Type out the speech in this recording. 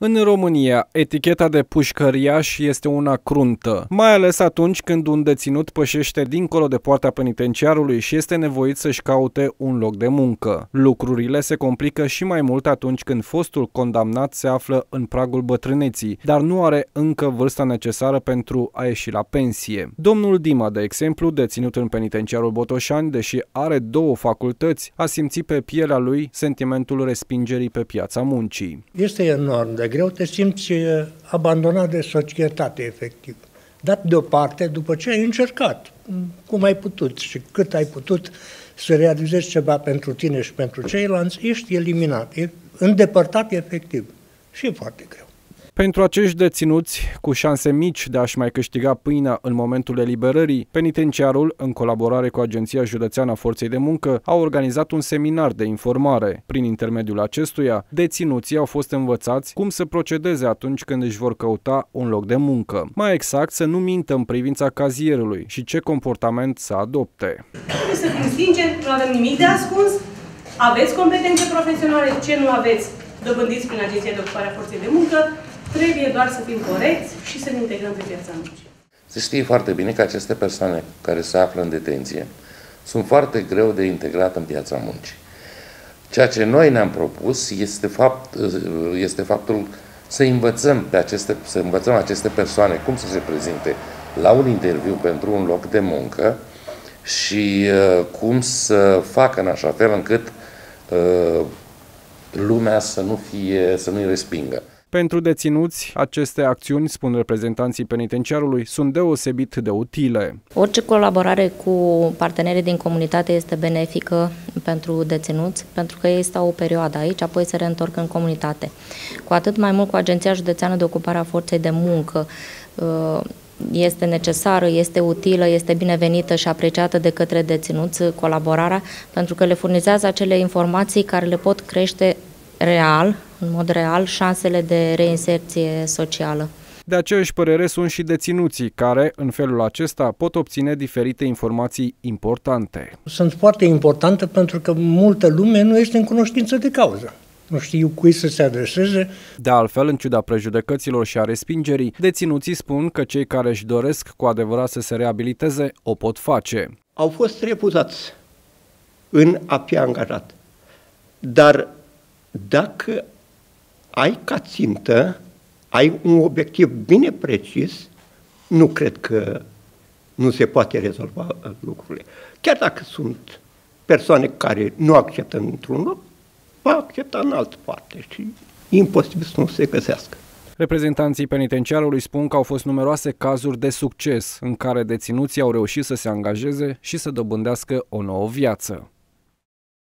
În România, eticheta de pușcăriaș este una cruntă, mai ales atunci când un deținut pășește dincolo de poarta penitenciarului și este nevoit să-și caute un loc de muncă. Lucrurile se complică și mai mult atunci când fostul condamnat se află în pragul bătrâneții, dar nu are încă vârsta necesară pentru a ieși la pensie. Domnul Dima, de exemplu, deținut în penitenciarul Botoșani, deși are două facultăți, a simțit pe pielea lui sentimentul respingerii pe piața muncii. Este enorm de greu, te simți abandonat de societate, efectiv. Dat deoparte, după ce ai încercat, cum ai putut și cât ai putut să realizezi ceva pentru tine și pentru ceilalți, ești eliminat, e îndepărtat efectiv. Și e foarte greu. Pentru acești deținuți cu șanse mici de a-și mai câștiga pâinea în momentul eliberării, penitenciarul, în colaborare cu Agenția Județeană a Forței de Muncă, a organizat un seminar de informare. Prin intermediul acestuia, deținuții au fost învățați cum să procedeze atunci când își vor căuta un loc de muncă. Mai exact, să nu mintă în privința cazierului și ce comportament să adopte. Trebuie să fim sinceri, nu avem nimic de ascuns, aveți competențe profesionale, ce nu aveți, dobândiți prin Agenția de Ocupare a Forței de Muncă, Trebuie doar să fim corecți și să ne integrăm pe piața muncii. Se știe foarte bine că aceste persoane care se află în detenție sunt foarte greu de integrat în piața muncii. Ceea ce noi ne-am propus este, fapt, este faptul să învățăm, pe aceste, să învățăm aceste persoane cum să se prezinte la un interviu pentru un loc de muncă și uh, cum să facă în așa fel încât uh, lumea să nu fie, să nu-i respingă. Pentru deținuți, aceste acțiuni, spun reprezentanții penitenciarului, sunt deosebit de utile. Orice colaborare cu partenerii din comunitate este benefică pentru deținuți, pentru că ei stau o perioadă aici, apoi se reîntorc în comunitate. Cu atât mai mult cu Agenția Județeană de Ocupare a Forței de Muncă, uh, este necesară, este utilă, este binevenită și apreciată de către deținuți colaborarea, pentru că le furnizează acele informații care le pot crește real, în mod real, șansele de reinserție socială. De aceeași părere sunt și deținuții, care, în felul acesta, pot obține diferite informații importante. Sunt foarte importante pentru că multă lume nu este în cunoștință de cauză. Nu știu cui să se adreseze. De altfel, în ciuda prejudecăților și a respingerii, deținuții spun că cei care își doresc cu adevărat să se reabiliteze o pot face. Au fost refuzați în a fi angajat. Dar dacă ai ca țintă, ai un obiectiv bine precis, nu cred că nu se poate rezolva lucrurile. Chiar dacă sunt persoane care nu acceptă într-un loc, va accepta în altă parte și e imposibil să nu se găsească. Reprezentanții penitenciarului spun că au fost numeroase cazuri de succes în care deținuții au reușit să se angajeze și să dobândească o nouă viață.